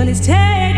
Well, he's taking.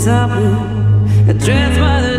is up, dressed by the